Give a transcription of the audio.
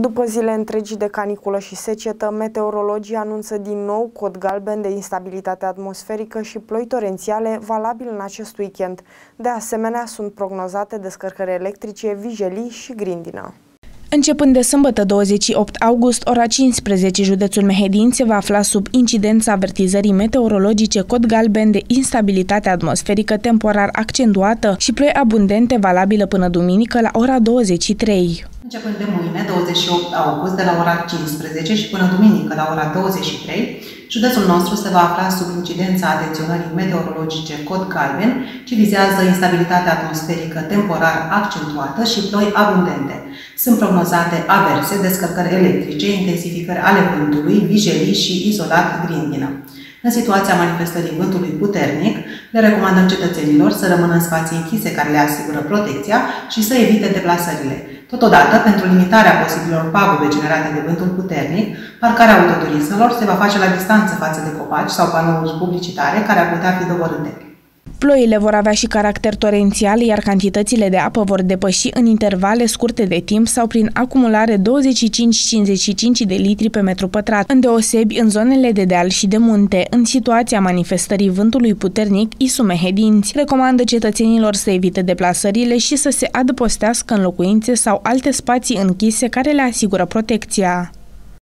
După zile întregi de caniculă și secetă, meteorologii anunță din nou cod galben de instabilitate atmosferică și ploi torențiale valabil în acest weekend. De asemenea, sunt prognozate descărcări electrice, vijelii și grindină. Începând de sâmbătă 28 august, ora 15, județul Mehedin se va afla sub incidența avertizării meteorologice cod galben de instabilitate atmosferică temporar accentuată și ploi abundente valabilă până duminică la ora 23. Începând de mâine, 28 august, de la ora 15 și până duminică la ora 23, județul nostru se va afla sub incidența atenționării meteorologice cod galben, ce vizează instabilitatea atmosferică temporar accentuată și ploi abundente. Sunt prognozate averse, descărcări electrice, intensificări ale vântului, vijelii și izolat grindină. În situația manifestării vântului puternic, le recomandăm cetățenilor să rămână în spații închise care le asigură protecția și să evite deplasările. Totodată, pentru limitarea posibilor pagube generate de vântul puternic, parcarea autoturismelor se va face la distanță față de copaci sau panouri publicitare care ar putea fi doborâte. Ploile vor avea și caracter torențial, iar cantitățile de apă vor depăși în intervale scurte de timp sau prin acumulare 25-55 de litri pe metru pătrat, îndeosebi în zonele de deal și de munte. În situația manifestării vântului puternic, ISU Mehedinți recomandă cetățenilor să evite deplasările și să se adăpostească în locuințe sau alte spații închise care le asigură protecția.